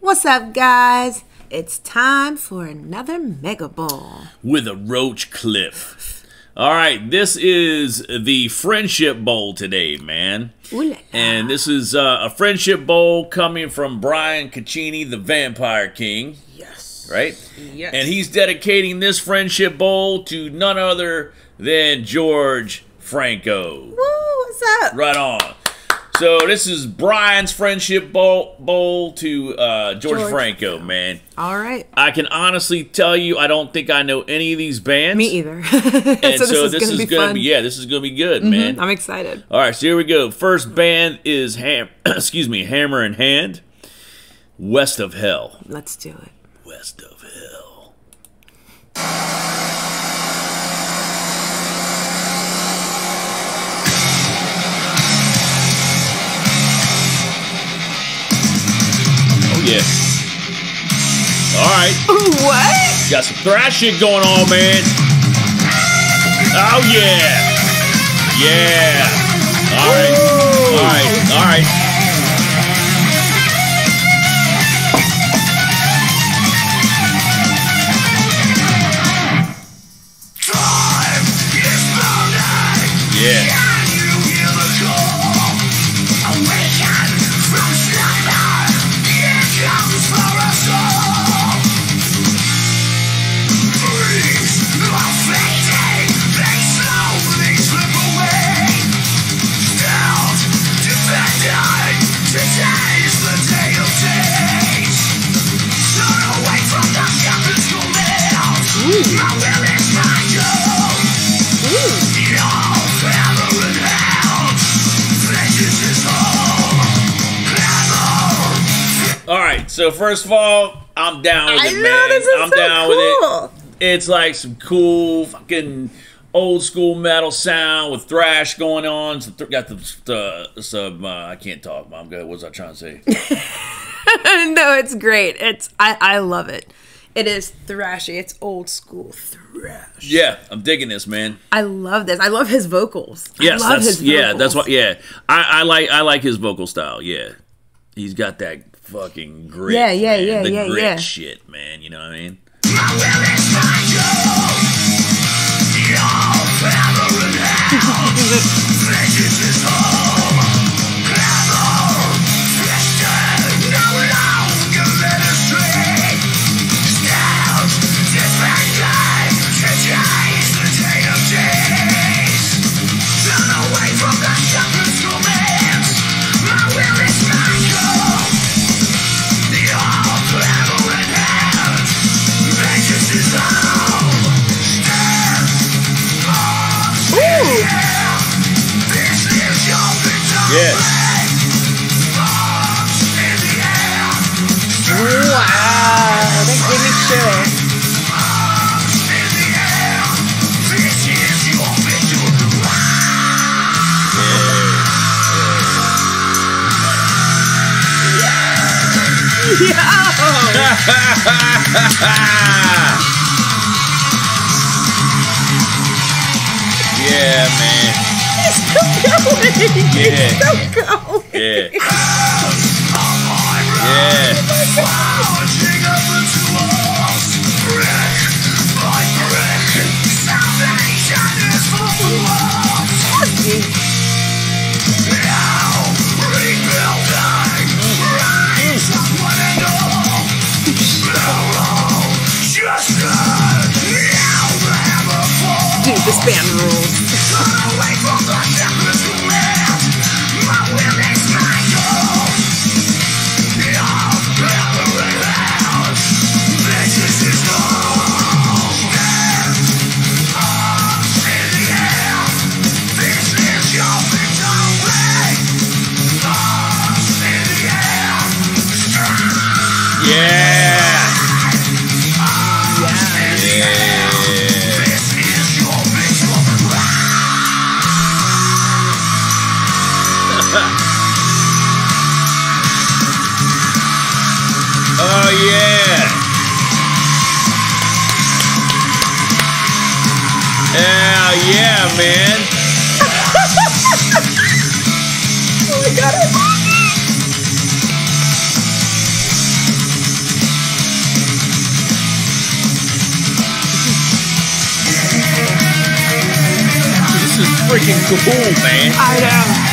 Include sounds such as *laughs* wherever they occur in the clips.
What's up, guys? It's time for another Mega Bowl. with a Roach Cliff. All right, this is the Friendship Bowl today, man. Ooh la la. And this is uh, a Friendship Bowl coming from Brian Cacini, the Vampyre King, Yes. right? Yes. And he's dedicating this Friendship Bowl to none other than George Franco. Woo, what's up? Right on. So this is Brian's Friendship Bowl, bowl to uh, George, George Franco, man. All right. I can honestly tell you, I don't think I know any of these bands. Me either. *laughs* And so so, this is gonna be gonna fun. be yeah, this is gonna be good, man. I'm excited. All right, so here we go. First band is Ham. *clears throat* excuse me, Hammer in Hand. West of Hell. Let's do it. West of Hell. Oh yeah. All right, what? got some thrash shit going on, man. Oh yeah. Yeah. All right. All right. All right. So first of all, I'm down with I it, know, man. this is I'm so down with cool. it. It's like some cool fucking old school metal sound with thrash going on. So th- got the, some uh, I can't talk. Mom, good. what was I trying to say? *laughs* no, it's great. It's I, I love it. It is thrashy. It's old school thrash. yeah, I'm digging this, man. I love this. I love his vocals. Yes, I love that's his yeah, that's vocals. what. Yeah, I, I like I like his vocal style. Yeah, he's got that fucking grit. Yeah, yeah, man. yeah, the yeah, grit yeah. shit, man. You know what I mean? My *laughs* *laughs* yeah, man. Going. Yeah. So going. Yeah. *laughs* Yeah. Marching up in the air. Yeah. Yeah. Oh, yeah. Hell yeah, man. oh my god, This is freaking cool, man. I know.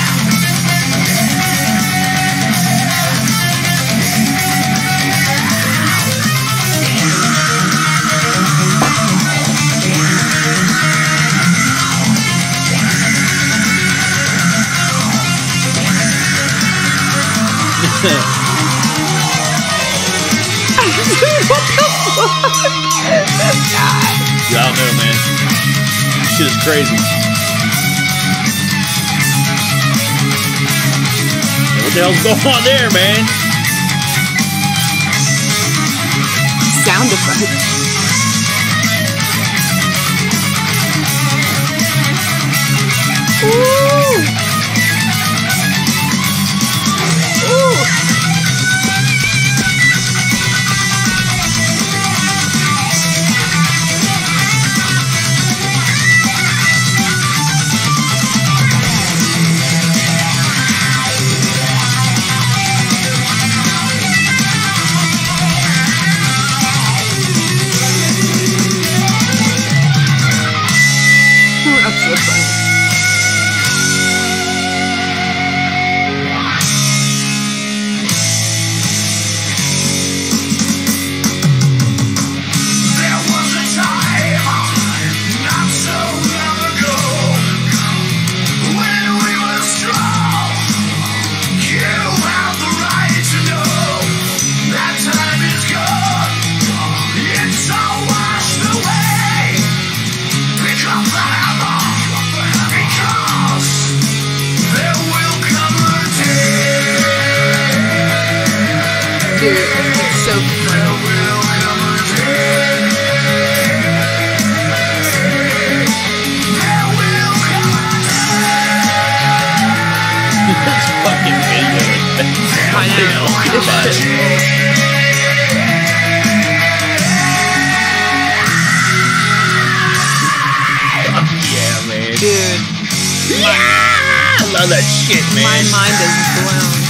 Don't know, man. This Shit is crazy. What the hell's going on there, man? Sound effect. Ooh. It's fucking amazing. I know. Yeah, man. Dude, I love that shit, man. my mind is blown.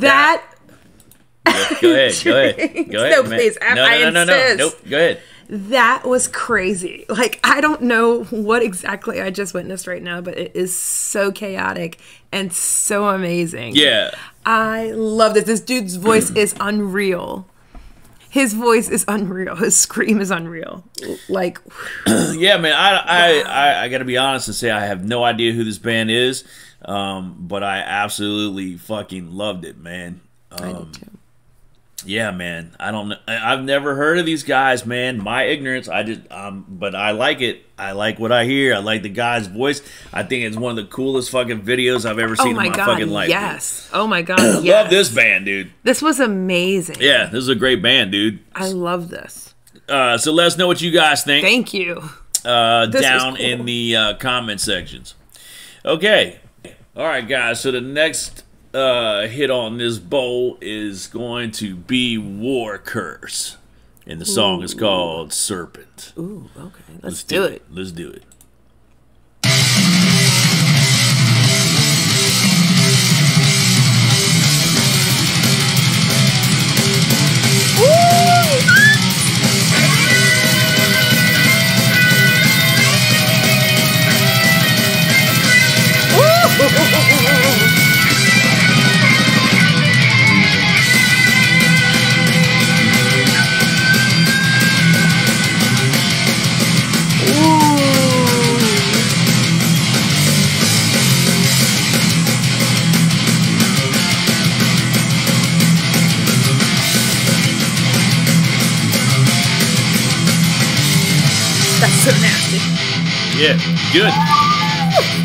That Go ahead. Go ahead. Go ahead. *laughs* No, man. please, I- no, I no, no, no, no. Nope. Go ahead. that was crazy. Like I don't know what exactly I just witnessed right now, but it is so chaotic and so amazing. Yeah. I love this. This dude's voice mm. is unreal. His voice is unreal. His scream is unreal. Like *clears throat* Yeah, man. I, I, I, I got to be honest and say I have no idea who this band is, um, but I absolutely fucking loved it, man. I did too. Yeah, man. I don't I've never heard of these guys, man. My ignorance. I just, um, but I like it. I like what I hear. I like the guy's voice. I think it's one of the coolest fucking videos I've ever Oh seen my in my god! fucking life. dude. yes. Oh my *clears throat* god! Yes. Love this band, dude. This was amazing. Yeah, this is a great band, dude. I love this. Uh, so let us know what you guys think. Thank you. uh, This down cool. in the uh, comment sections. Okay. All right, guys. So the next uh, hit on this bowl is going to be War Curse, and the song Ooh. is called Serpent. Ooh, okay. Let's, Let's do, it. it. Let's do it. Woo! Good.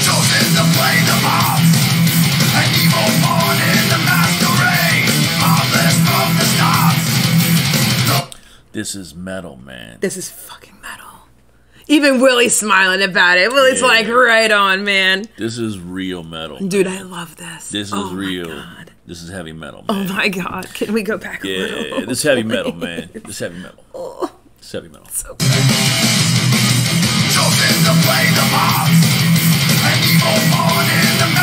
Chosen to play the mob. An evil pawn in the masquerade. Heartless from the start. This is metal, man. This is fucking metal. Even Willie's smiling about it. Willie's Yeah. like, right on, man. This is real metal. Dude, I love this. This is oh my real. God. This is heavy metal, Oh my god. Can we go back a yeah, little? this is heavy metal, *laughs* man. This heavy metal. Oh. This heavy metal. So good. Chosen to play the mob. An evil pawn in the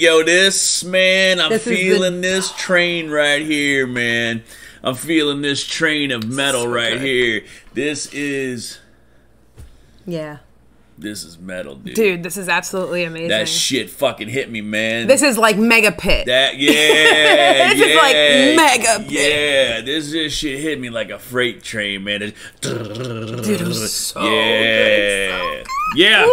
Yo, this man, I'm This is the- feeling this train right here, man. I'm feeling this train of metal So right good. here. This is Yeah. This is metal, dude. Dude, this is absolutely amazing. that shit fucking hit me, man. this is like mega pit. That *laughs* yeah, This is like mega big. Yeah, this this shit hit me like a freight train, man. It- Dude, it was so yeah, good. yeah.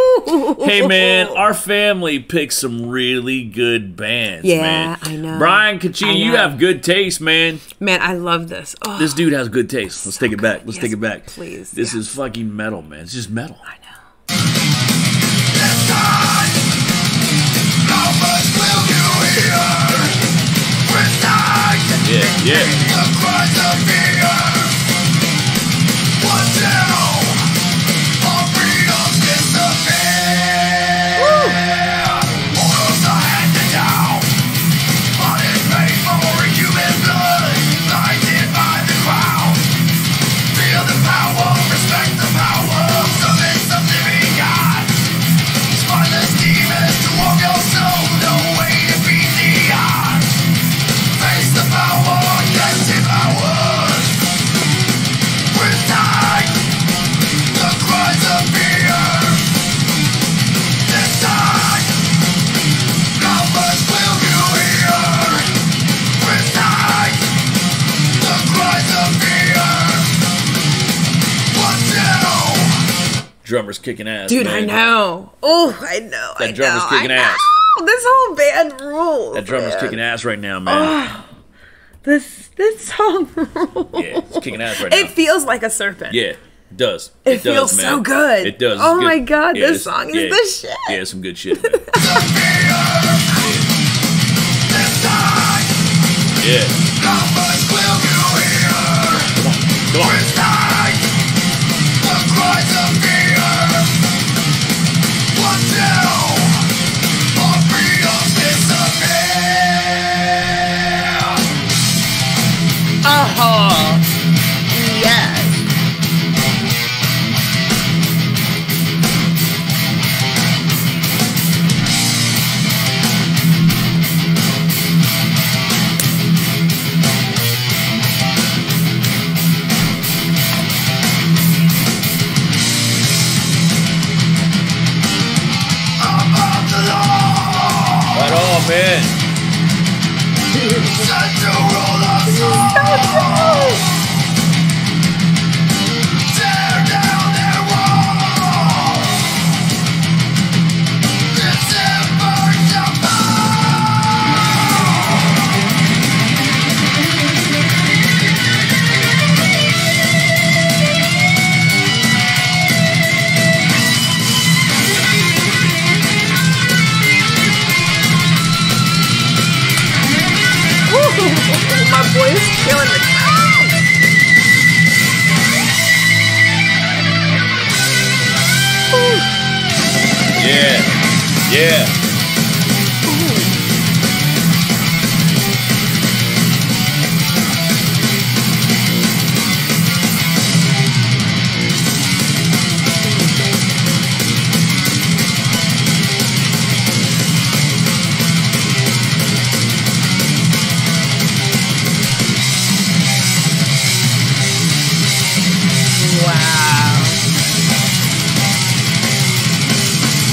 Hey man, our family picks some really good bands. Yeah, man. I know. Brian Cacini, I you have good taste, man. Man, I love this. Oh, This dude has good taste. Let's take it back. Let's Yes, take it back. please. This Yeah. is fucking metal, man. It's just metal. I know. Yeah, yeah. Kicking ass, Dude, man. I know. Oh, I know. That I drummer's know, kicking I ass. know. This whole band rules. That drummer's man. kicking ass right now, man. Ah, this this song *laughs* rules. Yeah, it's kicking ass right now. It feels like a serpent. Yeah, it does. It does, feels so good. It does. Oh my God, this it's- song is yeah, the shit. Yeah, some good shit, man. *laughs* Yeah. how much will you hear? Come on. 哈。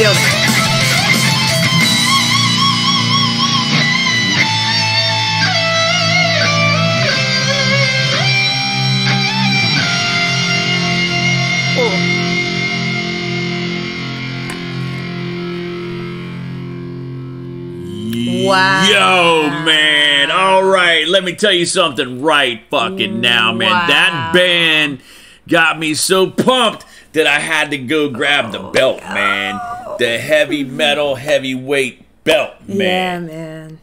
It. Wow. Yo, man. All right. Let me tell you something right fucking now, man. That band got me so pumped that I had to go grab the oh, belt, man. The heavy metal heavyweight belt, man. Yeah, man.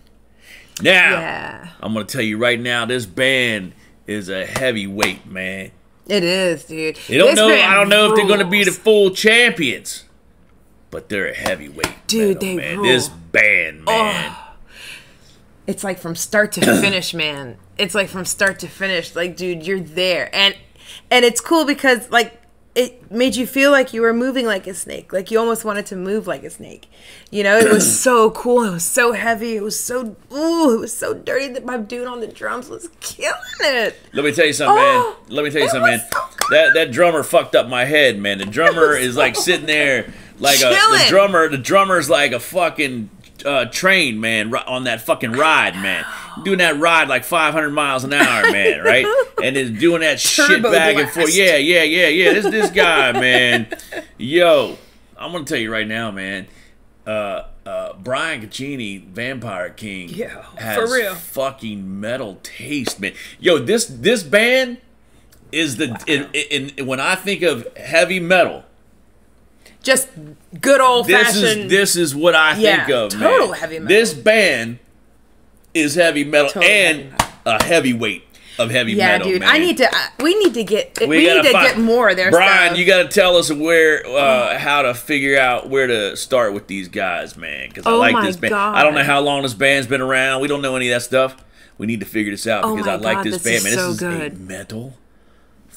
Now, Yeah. I'm going to tell you right now, this band is a heavyweight, man. It is, dude. They don't This know. I don't know if they're going to be the full champions, but they're a heavyweight, Dude, metal, they man. rule. This band, man. It's like from start to *clears throat* finish, man. It's like from start to finish. Like, dude, you're there, and and it's cool because like it made you feel like you were moving like a snake. Like you almost wanted to move like a snake. You know, it was *clears throat* so cool. It was so heavy. It was so ooh. It was so dirty that my dude on the drums was killing it. Let me tell you something, Oh, man. Let me tell you something, man. so that that drummer fucked up my head, man. The drummer is like sitting there *laughs* like a the drummer. The drummer's like a fucking uh, train, man, on that fucking ride, man. Doing that ride like 500 miles an hour, man, right? And is doing that shit back and forth. Yeah, yeah, yeah, yeah. This this guy, man. Yo, I'm gonna tell you right now, man. Uh, uh, Brian Cacini, Vampyre King, Yeah, has for real. fucking metal taste, man. Yo, this this band is the in, in, in- when I think of heavy metal, Just good old this fashioned. is this is what I think Yeah, of. total man. heavy metal. This band is heavy metal Total and heavy metal. a heavyweight of heavy yeah, metal. dude. man. I need to. Uh, we need to get. We, gotta need to find- get more of their Brian, stuff. you got to tell us where, uh, how to figure out where to start with these guys, man. Because I Oh like my this band. I don't know how long this band's been around. We don't know any of that stuff. We need to figure this out Oh because I like this, this band, man. This so is good. metal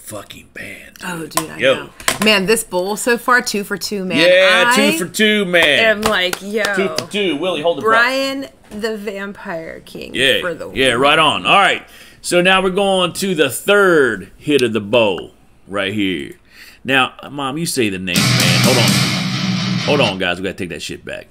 fucking band. Oh, dude, I Yo. know. Man, this bowl so far, two for two, man. yeah, I two for two, man. I am like, yo, two for two. Willie, hold the. Brian the Vampyre King. Yeah, for the yeah, right on. All right, so now we're going to the third hit of the bowl right here. Now, Mom, you say the name, man. Hold on, hold on, guys. We gotta take that shit back.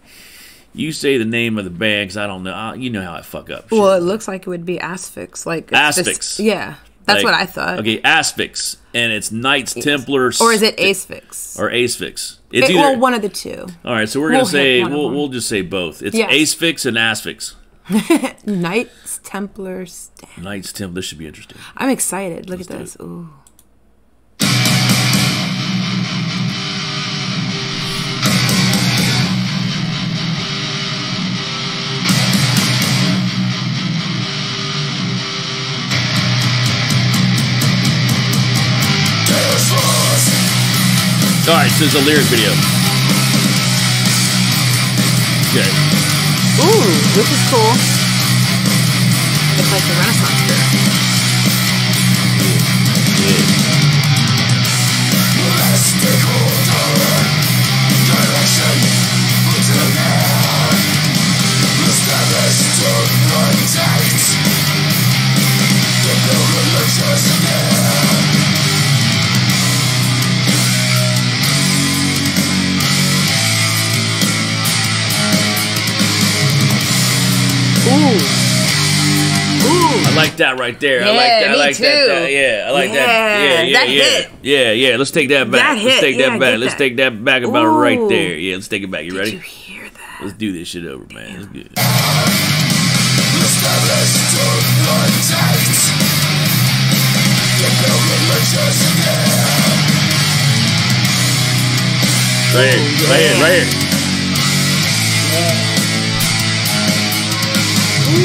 You say the name of the band because I don't know. I, you know how I fuck up. shit. Well, it looks like it would be Asphyx. Like just- Asphyx. yeah, that's Like, what I thought. Okay, Asphyx, and it's Knights Templar, Or is it Asphyx? or Asphyx? It's It- either. well, one of the two. all right, so we're gonna we'll hit say we'll, we'll just say both. It's Yes. Asphyx and Asphyx. *laughs* Knights Templars. Knights Templar. This should be interesting. I'm excited. Look at this. Ooh. All right, so it's a lyric video. Okay. Ooh, this is cool. It's like the Renaissance fair. I like that right there. I like Yeah, that. I me like too. that. Yeah, I like that. Yeah, Yeah, yeah, that yeah. hit. Yeah, yeah. Let's take that back. That Let's take Yeah, that back. Let's that. take that back about right there. Yeah, let's take it back. You Did ready? you hear that? Let's do this shit over, man. Let's do it. Right here, right here, right here. Yeah, yeah,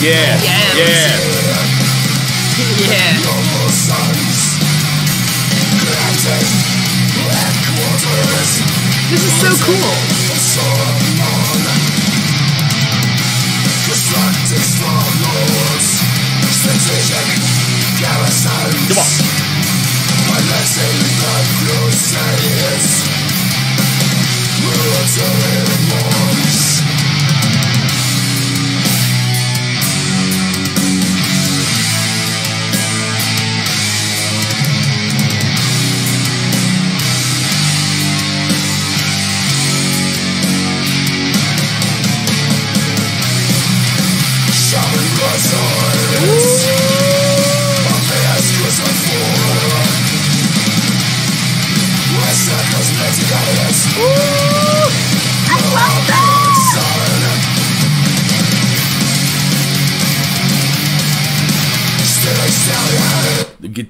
Yes. yeah. Yeah. This is so cool. Come on. The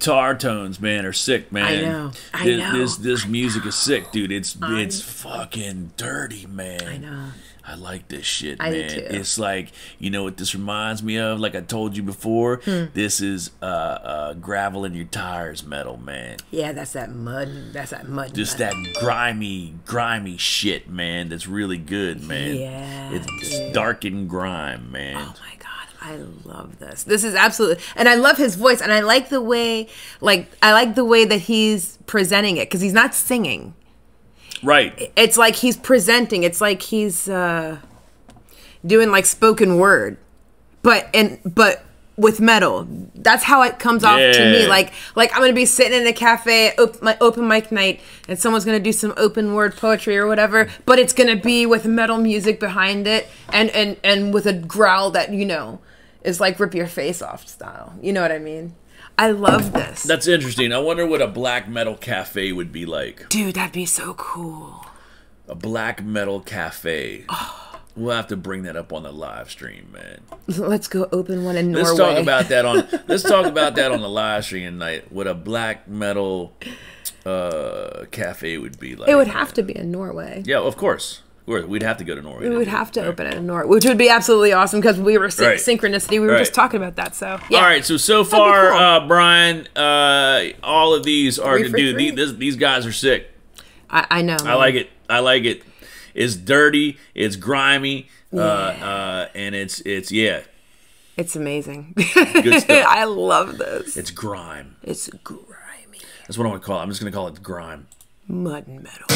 guitar tones, man, are sick, man. I know. I this, know. This this music is sick, dude. It's it's fucking dirty, man. I know. I like this shit, I do man. too. It's like you know what this reminds me of. Like I told you before, Hmm. this is uh, uh, gravel in your tires, metal, man. Yeah, that's that mud. That's that mud. Just mud. that grimy, grimy shit, man. That's really good, man. Yeah, it's dude. dark and grime, man. Oh my god, I love this. This is absolutely, and I love his voice, and I like the way, like, I like the way that he's presenting it because he's not singing. Right. It's like he's presenting. It's like he's uh, doing like spoken word, but and but with metal. That's how it comes off to me. Like like I'm gonna be sitting in a cafe, my open mic night, and someone's gonna do some open word poetry or whatever, but it's gonna be with metal music behind it, and and and with a growl that you know is like rip your face off style. You know what I mean? I love this. That's interesting. I wonder what a black metal cafe would be like. Dude, that'd be so cool. A black metal cafe. Oh. *sighs* We'll have to bring that up on the live stream, man. *laughs* Let's go open one in Let's Norway. talk about that on. *laughs* let's talk about that on the live stream tonight. What a black metal uh, cafe would be like. It would have to be in Norway. Yeah, of course. We'd have to go to Norway. We would have to open it in Norway, which would be absolutely awesome because we were Right. synchronicity. We were Right. just talking about that. So yeah. All right, so so far, cool. uh, Brian, uh, all of these are dude. These, these guys are sick. I, I know. I like it. I like it. It's dirty. It's grimy. Uh, uh, and it's it's yeah. It's amazing. Good *laughs* stuff. I love this. It's grime. It's grimy That's what I'm gonna call it. I'm just gonna call it grime. mud and metal.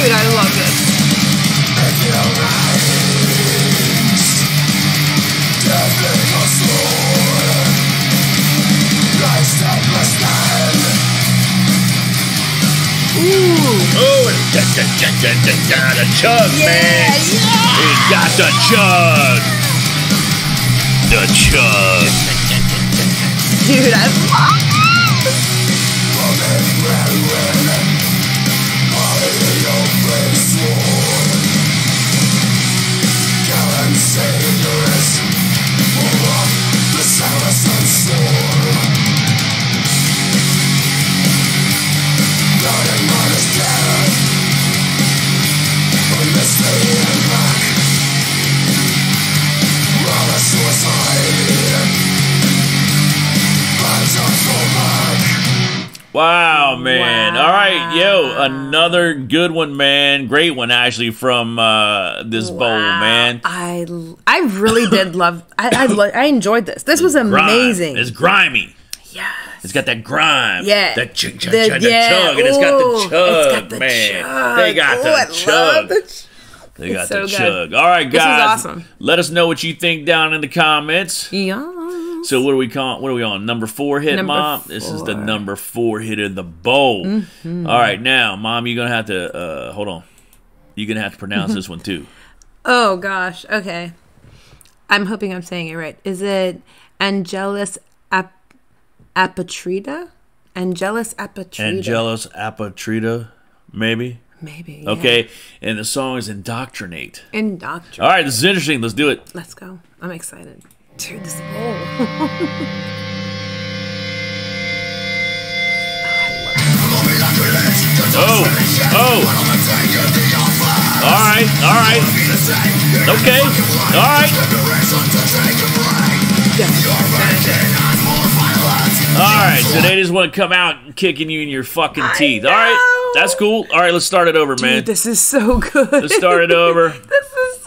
Dude, I love this. And da, da, da, da, da, da, the chug, man. He got the chug. The chug. Dude, I love this. Wow, man. All right, yo, another good one, man. Great one, actually, from uh, this bowl, man. I I really did *laughs* love. I I, lo- I enjoyed this. This was Grime. amazing. It's grimy. yeah. It's got that grime. Yeah. That chug, chug, The- chug, yeah. chug. And it's got the chug, got the man. chug. They got Ooh, the chug. the they got It's so the good. chug. All right, guys. awesome. Let us know what you think down in the comments. Yeah. So what are we call, What are we on? Number four hit, Number mom. This is the number four hit in the bowl. Mm-hmm. All right, now, mom, you're gonna have to uh, hold on. You're gonna have to pronounce this one too. *laughs* Oh gosh. Okay. I'm hoping I'm saying it right. Is it Angelus ap- Apatrida? Angelus Apatrida. Angelus Apatrida, maybe. Maybe. yeah. Okay, and the song is Indoctrinate. Indoctrinate. All right, this is interesting. Let's do it. Let's go. I'm excited. Dude, this bowl. *laughs* Oh, oh. All right, all right. Okay, all right. All right, so they just want to come out kicking you in your fucking teeth. All right, that's cool. All right, let's start it over, man. Dude, this is so *laughs* good. Let's start it over.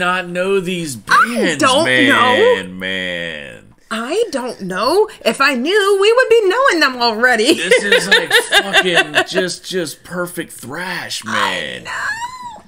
not know these bands, don't man? know. Man, I don't know. If I knew, we would be knowing them already. this is like *laughs* fucking just just perfect thrash, man.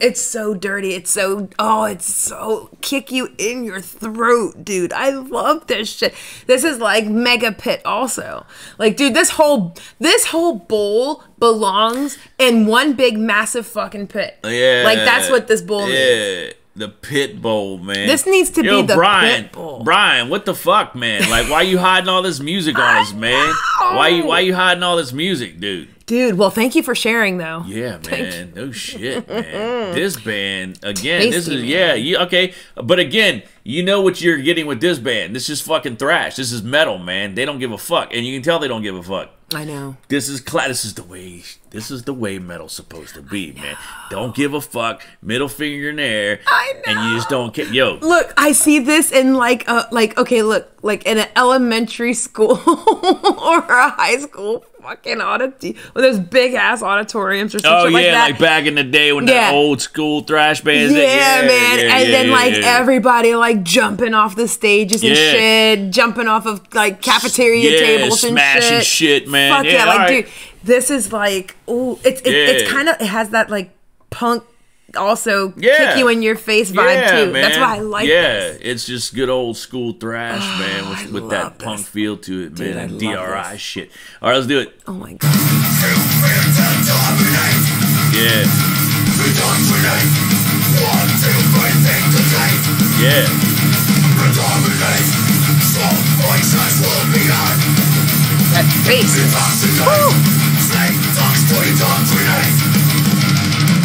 It's so dirty. It's so oh, it's so kick you in your throat, dude. I love this shit. This is like mega pit also. Like, dude, this whole this whole bowl belongs in one big massive fucking pit. Yeah, Like that's what this bowl yeah. is. The pit bowl, man. This needs to Yo, be the Brian, pit bowl. Brian, what the fuck, man? Like, why you hiding all this music on us, *laughs* man? Why you why you hiding all this music, dude? Dude, well, thank you for sharing though. Yeah, *laughs* man. No shit, man. *laughs* This band again. this is man. yeah. You, okay, but again, you know what you're getting with this band. This is fucking thrash. This is metal, man. They don't give a fuck, and you can tell they don't give a fuck. I know. This is cla- This is the way. This is the way metal's supposed to be, man. Don't give a fuck. Middle finger in the air, I know. and you just don't care. Yo, Look, I see this in like a like okay, look, like in an elementary *laughs* school or a high school fucking auditorium with those big ass auditoriums or something oh like yeah, that. like back in the day when Yeah. the old school thrash bands. yeah, that- man. yeah, and yeah, then yeah, like yeah. everybody like jumping off the stages and shit, jumping off of like cafeteria Yeah, tables and smashing shit. shit, man. Fuck yeah, Yeah, like alright. dude, this is like oh, it's it, it's kind of it has that like punk also Yeah. kick you in your face vibe yeah, too. Man. That's why I like yeah, this. it's just good old school thrash, ah, man, with, with that this. punk feel to it, Dude, man. Love DRI this. shit. All right, let's do it. Oh my god. Yeah, yeah. That face.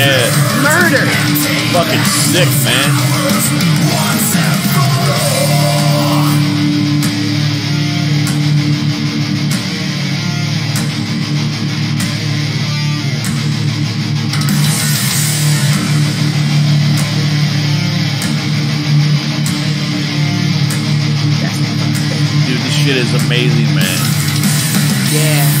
Yeah. Murder. Fucking sick, man. Dude, this shit is amazing, man. Yeah.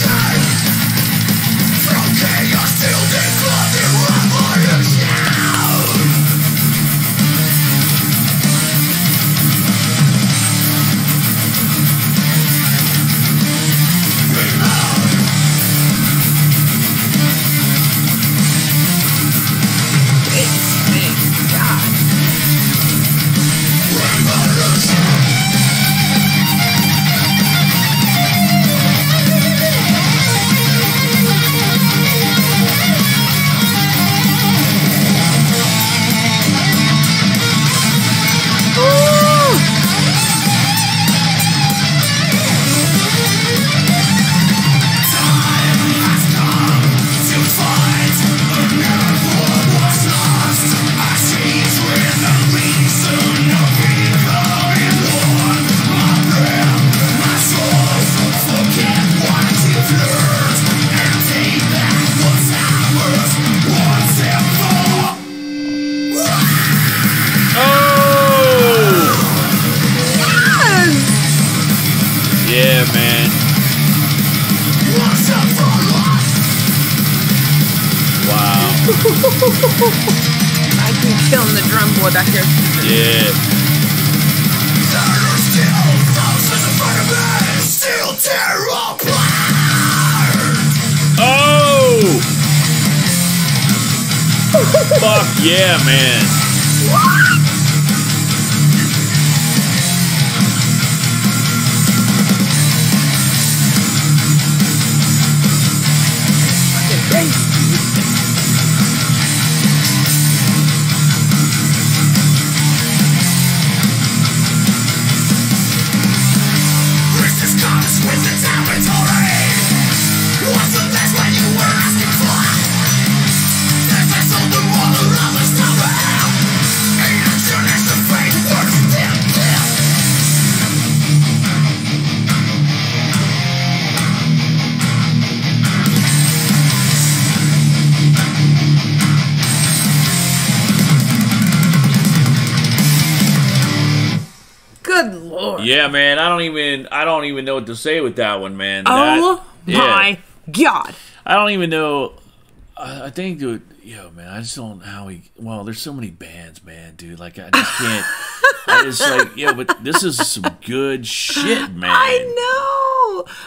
God. I can killing the drum boy back here. Yeah. Oh! Fuck yeah, man. Yeah, man. I don't even I don't even know what to say with that one, man. Oh That- yeah. my god. I don't even know. I, I think, dude. Yo, man. I just don't know how he. Well, there's so many bands, man, dude. Like I just can't. I just like, yo, but this is some good shit, *laughs* man. I know.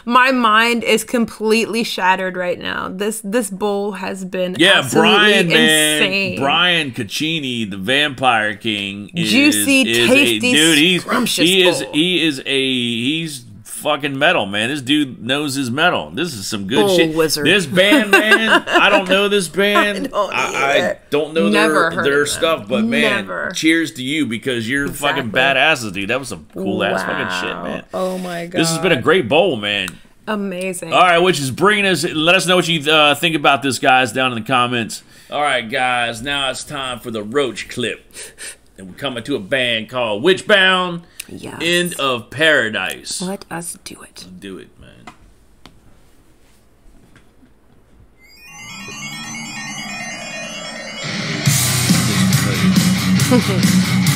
My mind is completely shattered right now. This this bowl has been Yeah, absolutely Brian, man, insane. Brian Cacini, the Vampyre King, is, Juicy, is tasty, a, dude. He's scrumptious he is he is a he's fucking metal, man. This dude knows his metal. This is some good Bull shit. wizard. This band, man, I don't know this *laughs* band. I don't I, I don't know Never their their stuff, but man, Never. cheers to you because you're fucking badasses, dude. That was some cool ass fucking shit, man. Oh my god. This has been a great bowl, man. amazing. All right, which is bringing us. Let us know what you uh, think about this, guys, down in the comments. All right, guys, now it's time for the Roach clip, and we're coming to a band called Witchbound. Yes. End of Paradise. Let us do it. Do it, man. *laughs*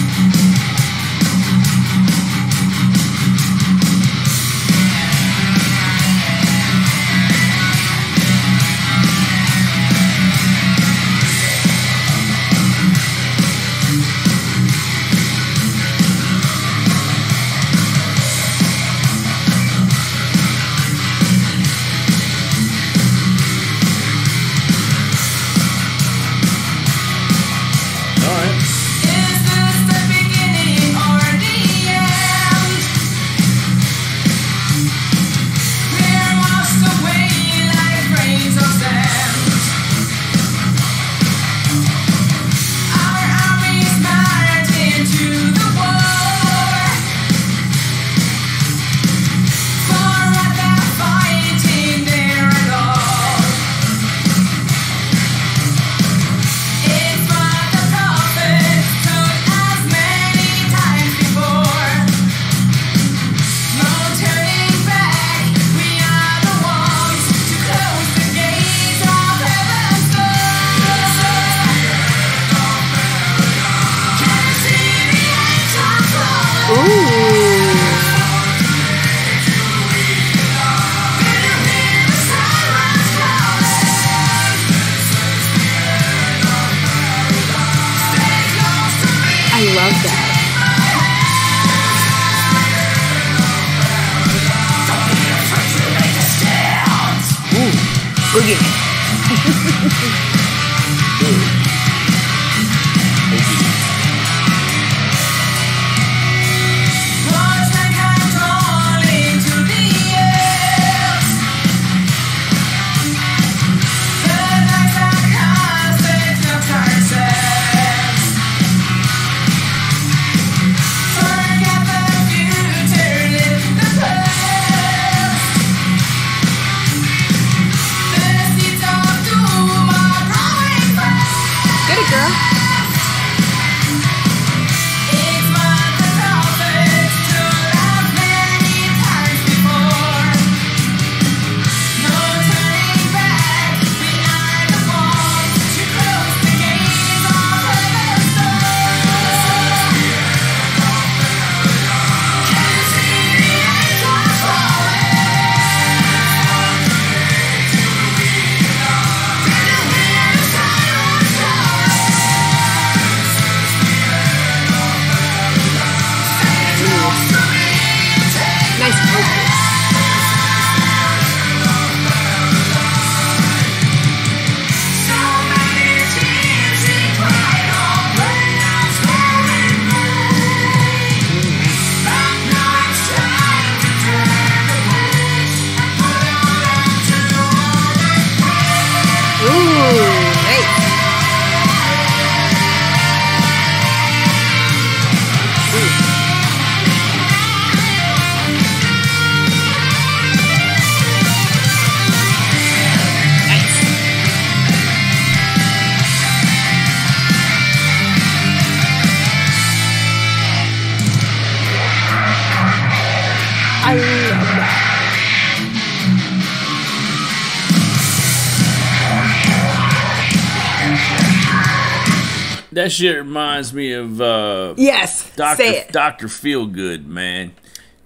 That shit reminds me of uh, Yes. Doctor. Doctor Feelgood, man.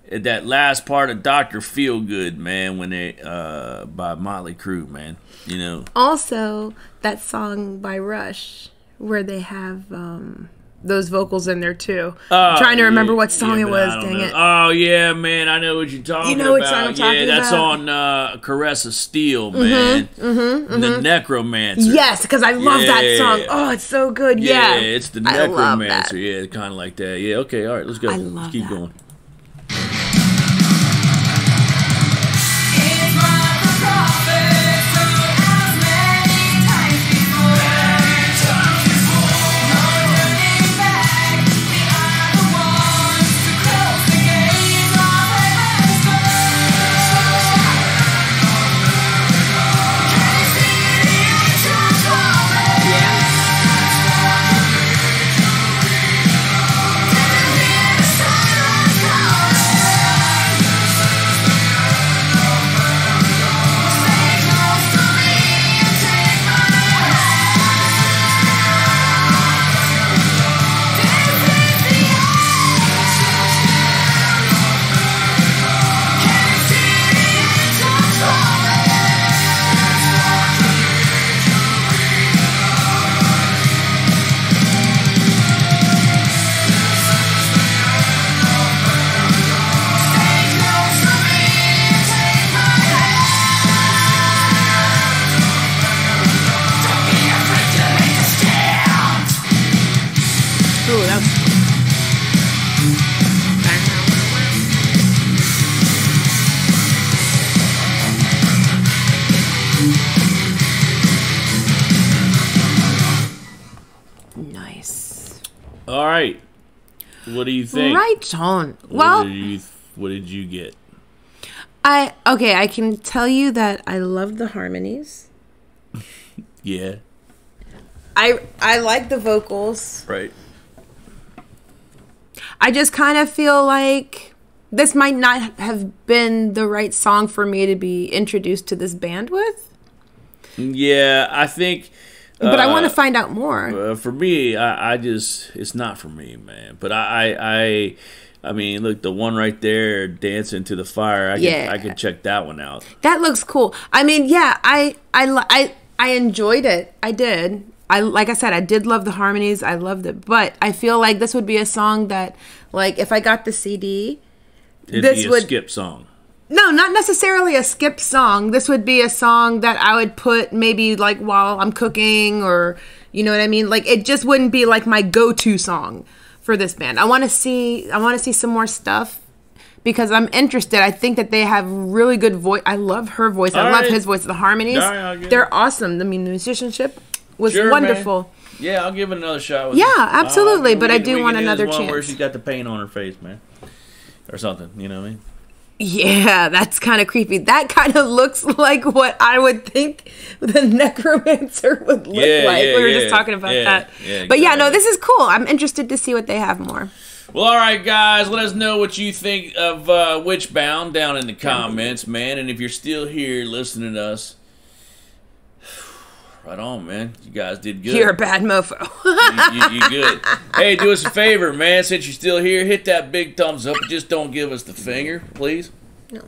That last part of Doctor Feelgood, man, when they uh by Motley Crue, man. You know, also, that song by Rush where they have um, those vocals in there too. I'm trying to Oh, remember yeah, what song yeah, it was. Dang know. it. Oh yeah, man, I know what you're talking You know what about. song I'm talking yeah, talking that's about. on uh, Caress of Steel, man. Mm-hmm, The Necromancer. yes, because I love that song. Oh, it's so good. Yeah, Yeah, it's the Necromancer. Yeah, kind of like that. Yeah, okay, all right, let's go. I let's keep that. going. Right on. What Well, did you, what did you get? I okay, I can tell you that I love the harmonies. *laughs* Yeah. I I like the vocals. Right. I just kind of feel like this might not have been the right song for me to be introduced to this band with, Yeah, I think. But I want uh, to find out more. Uh, for me, I, I just it's not for me, man. But I, I, I, I mean, look, the one right there, dancing to the fire. I can, Yeah. I can check that one out. That looks cool. I mean, yeah, I, I, I, I enjoyed it. I did. I like I said, I did love the harmonies. I loved it, but I feel like this would be a song that, like, if I got the CD, It'd This would- skip song. No, not necessarily a skip song. This would be a song that I would put maybe like while I'm cooking or you know what I mean? Like it just wouldn't be like my go-to song for this band. I want to see I want to see some more stuff because I'm interested. I think that they have really good voice. I love her voice. I All love right. his voice. The harmonies, All right, I'll give it. they're awesome. I mean, the musicianship was Sure, man. wonderful. Yeah, I'll give it another shot. With Yeah, it. absolutely, but we I do we want can do this another one Where she's got the paint on her face, man, or something. You know what I mean? Yeah, that's kind of creepy. That kind of looks like what I would think the necromancer would look Yeah, like. yeah, we were yeah, just talking about yeah, that. yeah, but yeah, no, this is cool. I'm interested to see what they have more. Well, all right, guys. Let us know what you think of uh, Witchbound down in the comments, man. And if you're still here listening to us, right on, man. You guys did good. You're a bad mofo. you, you, you good. Hey, do us a favor, man. Since you're still here, hit that big thumbs up. Just don't give us the finger, please. No.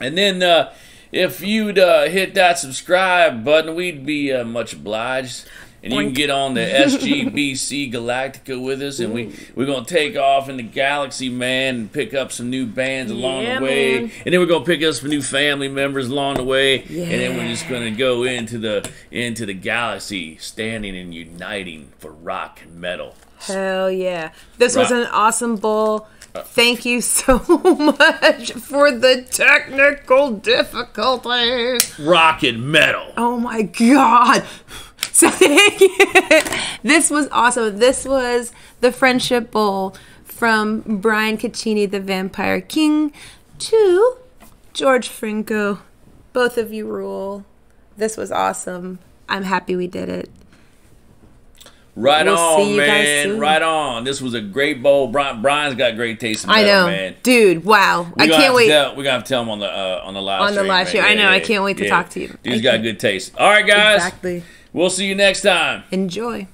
And then, uh, if you'd uh, hit that subscribe button, we'd be uh, much obliged. And you can get on the SGBC Galactica with us, and we we're gonna take off in the galaxy, man, and pick up some new bands along Yeah, the way, man. and then we're gonna pick up some new family members along the way, and then we're just gonna go into the into the galaxy, standing and uniting for rock and metal. Hell yeah. This was an awesome bowl. Uh, Thank you so *laughs* much for the technical difficulties. Rock and metal. Oh my god. *laughs* So this was awesome. This was the friendship bowl from Brian Cacini, the Vampyre King, to George Franco. Both of you rule. This was awesome. I'm happy we did it. Right We'll on, see you guys man. Right on. This was a great bowl. Brian, Brian's got great taste in I know, man. dude. Wow, We I can't wait. Tell, we're gonna have to tell him on the uh, on the live On the stream, live man. stream. I know, I can't wait to talk to you. Dude's I got can't- good taste. All right, guys. Exactly. We'll see you next time. Enjoy.